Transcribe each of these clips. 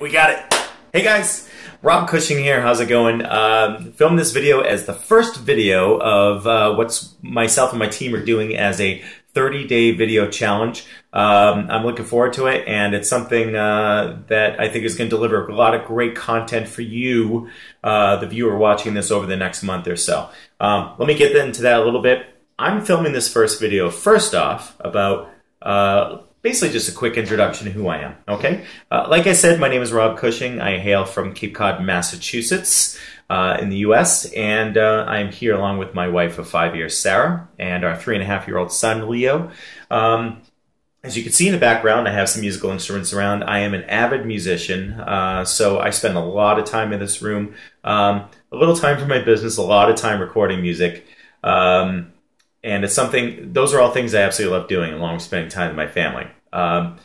we got it. Hey guys, Rob Cushing here. How's it going? Um, filmed this video as the first video of uh, what's myself and my team are doing as a 30-day video challenge. Um, I'm looking forward to it, and it's something uh, that I think is going to deliver a lot of great content for you, uh, the viewer watching this over the next month or so. Um, let me get into that a little bit. I'm filming this first video first off about uh, basically just a quick introduction to who I am. Okay, uh, like I said, my name is Rob Cushing. I hail from Cape Cod, Massachusetts, uh, in the U.S., and uh, I am here along with my wife of five years, Sarah, and our three and a half year old son, Leo. Um, as you can see in the background, I have some musical instruments around. I am an avid musician, uh, so I spend a lot of time in this room. Um, a little time for my business, a lot of time recording music. Um, and it's something, those are all things I absolutely love doing along with spending time with my family. Um,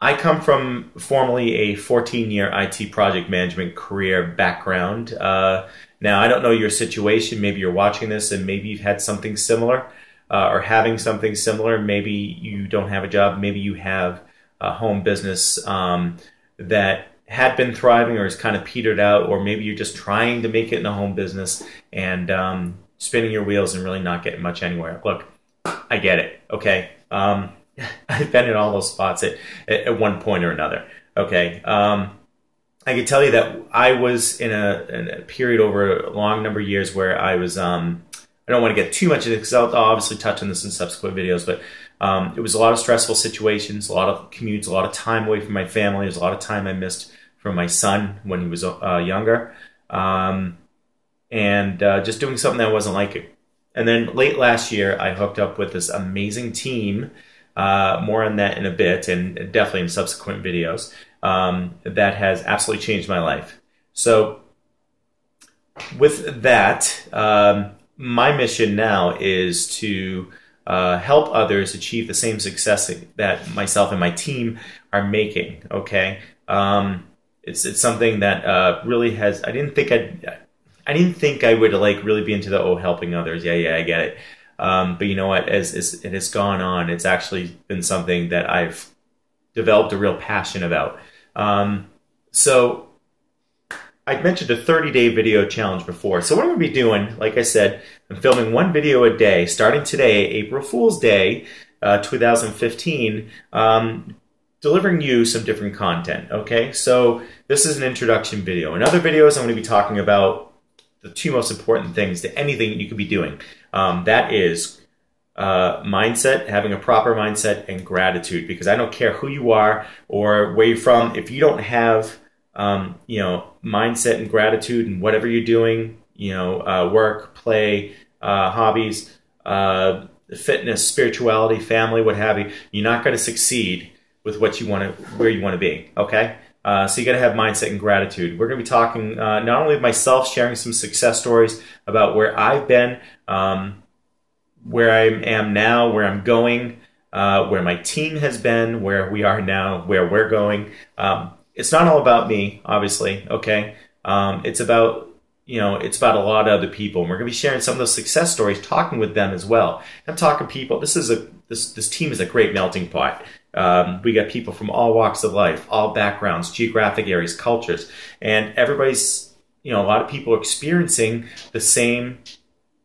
I come from formerly a 14 year IT project management career background. Uh, now, I don't know your situation. Maybe you're watching this and maybe you've had something similar uh, or having something similar. Maybe you don't have a job. Maybe you have a home business um, that had been thriving or is kind of petered out, or maybe you're just trying to make it in a home business and um, spinning your wheels and really not getting much anywhere. Look, I get it. Okay. Um, I've been in all those spots at, at one point or another. Okay. Um, I can tell you that I was in a, in a, period over a long number of years where I was, um, I don't want to get too much into this I'll, obviously touch on this in subsequent videos, but um, it was a lot of stressful situations, a lot of commutes, a lot of time away from my family. There's a lot of time I missed from my son when he was uh, younger. Um, and uh, just doing something that wasn't like it. And then late last year, I hooked up with this amazing team uh, more on that in a bit, and definitely in subsequent videos. Um, that has absolutely changed my life. So, with that, um, my mission now is to uh, help others achieve the same success that myself and my team are making. Okay, um, it's it's something that uh, really has. I didn't think I'd. I didn't think I would like really be into the oh helping others. Yeah, yeah, I get it. Um, but you know what? As, as it has gone on, it's actually been something that I've developed a real passion about. Um, so I mentioned a 30 day video challenge before. So what I'm to be doing, like I said, I'm filming one video a day starting today, April Fool's Day, uh, 2015, um, delivering you some different content. Okay, so this is an introduction video. In other videos, I'm going to be talking about the two most important things to anything you could be doing. Um, that is uh, mindset, having a proper mindset, and gratitude. Because I don't care who you are or where you're from, if you don't have um, you know mindset and gratitude and whatever you're doing, you know, uh, work, play, uh, hobbies, uh, fitness, spirituality, family, what have you, you're not going to succeed with what you want to, where you want to be. Okay. Uh, so you got to have mindset and gratitude. We're going to be talking uh, not only of myself, sharing some success stories about where I've been, um, where I am now, where I'm going, uh, where my team has been, where we are now, where we're going. Um, it's not all about me, obviously. Okay, um, it's about you know, it's about a lot of other people. And we're going to be sharing some of those success stories, talking with them as well. I'm talking people. This is a this this team is a great melting pot. Um, we got people from all walks of life, all backgrounds, geographic areas, cultures, and everybody's, you know, a lot of people are experiencing the same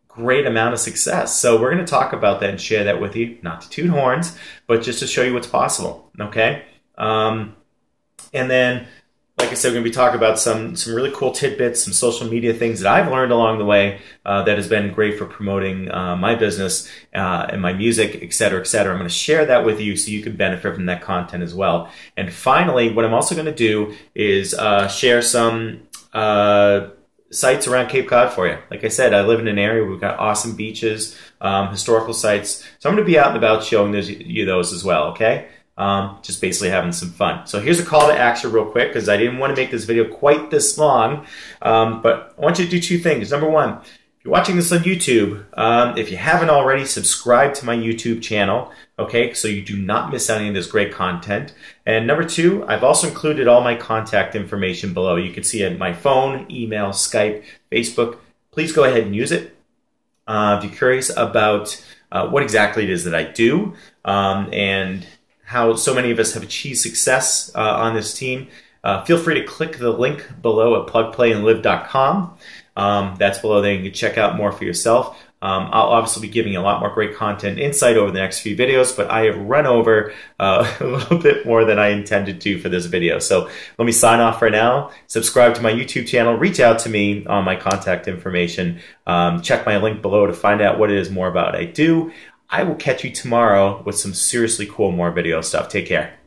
great amount of success. So we're going to talk about that and share that with you, not to toot horns, but just to show you what's possible. Okay. Um, and then like I said, we're going to be talking about some some really cool tidbits, some social media things that I've learned along the way uh, that has been great for promoting uh, my business uh, and my music, et cetera, et cetera. I'm going to share that with you so you can benefit from that content as well. And finally, what I'm also going to do is uh, share some uh, sites around Cape Cod for you. Like I said, I live in an area we've got awesome beaches, um, historical sites. So I'm going to be out and about showing those, you those as well. Okay. Um, just basically having some fun. So here's a call to action real quick because I didn't want to make this video quite this long, um, but I want you to do two things. Number one, if you're watching this on YouTube, um, if you haven't already, subscribe to my YouTube channel, okay, so you do not miss any of this great content. And number two, I've also included all my contact information below. You can see my phone, email, Skype, Facebook. Please go ahead and use it. Uh, if you're curious about uh, what exactly it is that I do, um, and how so many of us have achieved success uh, on this team. uh, feel free to click the link below at plugplayandlive.com. Um, that's below there. You can check out more for yourself. Um, I'll obviously be giving you a lot more great content insight over the next few videos, but I have run over uh, a little bit more than I intended to for this video. So let me sign off for now. Subscribe to my YouTube channel. Reach out to me on my contact information. Um, check my link below to find out what it is more about I do. I will catch you tomorrow with some seriously cool more video stuff. Take care.